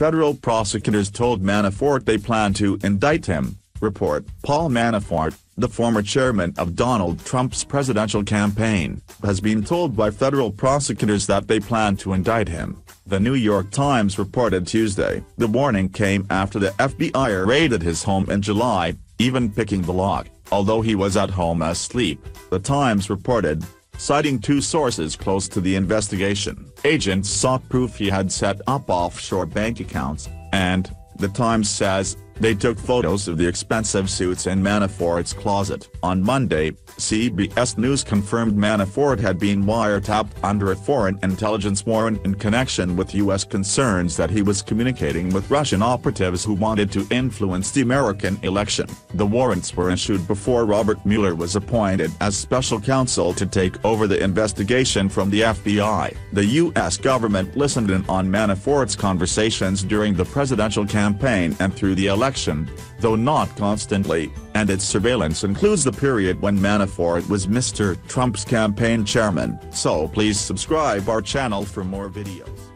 Federal prosecutors told Manafort they plan to indict him, report. Paul Manafort, the former chairman of Donald Trump's presidential campaign, has been told by federal prosecutors that they plan to indict him, the New York Times reported Tuesday. The warning came after the FBI raided his home in July, even picking the lock, although he was at home asleep, the Times reported, citing two sources close to the investigation. Agents sought proof he had set up offshore bank accounts, and, the Times says, they took photos of the expensive suits in Manafort's closet. On Monday, CBS News confirmed Manafort had been wiretapped under a foreign intelligence warrant in connection with U.S. concerns that he was communicating with Russian operatives who wanted to influence the American election. The warrants were issued before Robert Mueller was appointed as special counsel to take over the investigation from the FBI. The U.S. government listened in on Manafort's conversations during the presidential campaign and through the election though not constantly, and its surveillance includes the period when Manafort was Mr. Trump's campaign chairman. So please subscribe our channel for more videos.